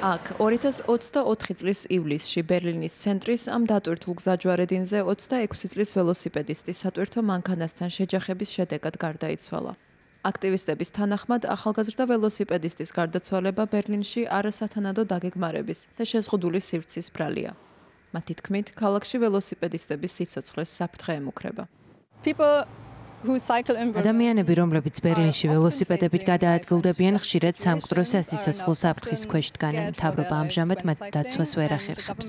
აქ 2024 წლის ივლისში ბერლინის ცენტრის ამ დატვირთულ გზაჯვარედინზე 26 წლის ველოსიპედისტი სატვირთო მანქანასთან შეჯახების შედეგად გარდაიცვალა. აქტივისტების თანახმად ახალგაზრდა ველოსიპედისტის გარდაცვალება ბერლინში არასათანადო დაგეგმარების და შეზღუდული სივრცის ბრალია. მათი თქმით, ქალაქში ველოსიპედისტების სიცოცხლეს საფრთხე ემუქრება. People ადამიანები, რომლებიც ბერლინში ველოსიპედებით გადაადგილდებიან, ხშირად სამკვდრო სასიცოცხლო საფრთხის ქვეშ დგანან. მთავრობა ამჟამად მათ დაცვას ვერ ახერხებს.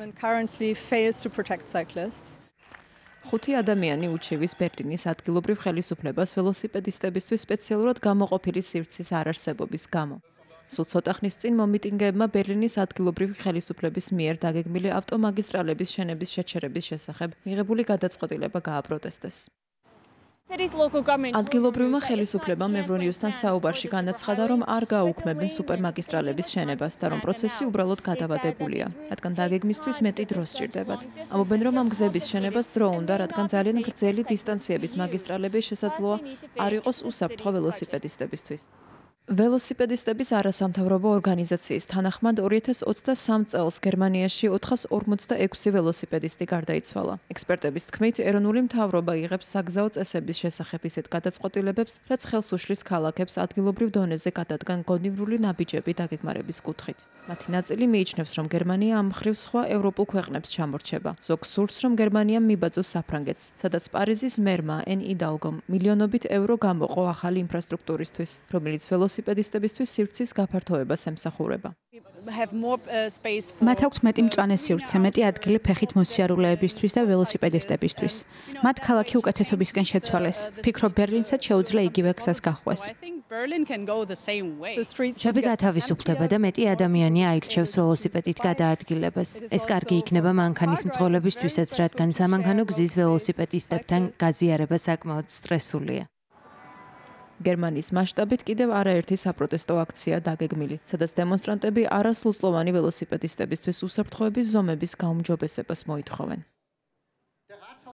ხუთი ადამიანი უჩივის ბერლინის ადგილობრივ ხელისუფლებას ველოსიპედისტებისთვის სპეციალურად გამოყოფილი სივრცის არარსებობის გამო. სულ ცოტა ხნის წინ მომიტინგეებმა ბერლინის ადგილობრივი ხელისუფლების მიერ დაგეგმილი ავტომაგისტრალების შენების შეჩერების შესახებ მიღებული გადაწყვეტილება გააპროტესტეს. ადგილობრივმა ხელისუფლებამ ევრონიუსთან საუბარში განაცხადა, რომ არ გაუქმებენ სუპერმაგისტრალების შენებას და რომ პროცესი უბრალოდ გადავადებულია, რადგან დაგეგმისთვის მეტი დრო სჭირდებათ. ამობენ, რომ ამ გზების შენებას დრო უნდა, რადგან ძალიან გრძელი დისტანციების მაგისტრალები შესაძლოა არ იყოს უსაფრთხო ველოსიპედისტებისთვის. ველოსიპედისტების არასამთავრობო ორგანიზაციის თანახმად 2023 წელს გერმანიაში 446 ველოსიპედისტი გარდაიცვალა. ექსპერტების თქმით, ეროვნული მთავრობა იღებს საგზაო წესების შესახებ ისეთ გადაწყვეტილებებს, რაც ხელს უშლის ქალაქებს ადგილობრივ დონეზე გადადგან გონივრული ნაბიჯები დაგეგმარების კუთხით. მათი ნაწილი მიიჩნევს, რომ გერმანია ამ მხრივ სხვა ევროპულ ქვეყნებს ჩამორჩება. ზოგ სურს, რომ გერმანია მიბაძოს საფრანგეთს, სადაც პარიზის მერმა ენ იდალგომ მილიონობით ევრო გამოყო ახალი ინფრასტრუქტურისთვის, რომელიც ველოსიპედისტებს ველოსიპედისტებისთვის სივრცის გაფართოებას ემსახურება. მათ აქვს მეტი მწვანე სივრცე, მეტი ადგილი ფეხით მოსიარულეებისთვის და ველოსიპედისტებისთვის. მათ ქალაქი უკეთესობისკენ შეცვალეს. ფიქრობ ბერლინსაც შეუძლია იგივე გზას გახვეს. შები გათავისუფლდება და მეტი ადამიანია აირჩევს ველოსიპედით გადაადგილებას. ეს კარგი იქნება მანქანის მძღოლებისთვისაც, რადგან სამანქანო გზის ველოსიპედისტებთან გაზიარება საკმაოდ სტრესულია. გერმანიის მასშტაბით კიდევ არაერთი საპროტესტო აქცია დაგეგმილი, სადაც დემონსტრანტები არასრულწლოვანი ველოსიპედისტებისთვის უსაფრთხოების ზომების გაუმჯობესებას მოითხოვენ.